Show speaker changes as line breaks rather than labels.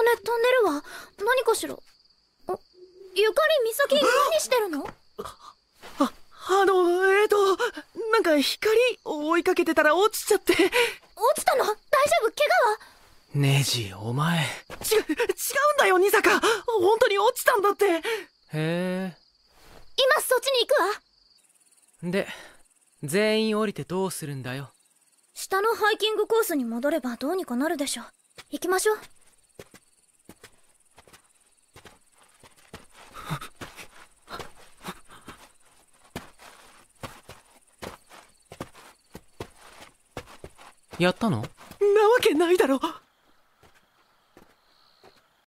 ほんとね飛んでるわ何かしら？あゆかりみさき何してるの？
ああのえーとなんか光追いかけてたら落ちちゃって。
落ちたの？大丈夫？怪我は？
ネジお前。
ち違うんだよニサカ。本当に落ちたんだって。
へえ。
今そっちに行くわ。
で全員降りてどうするんだよ？
下のハイキングコースに戻ればどうにかなるでしょ行きましょう
やったの？
なわけないだろ。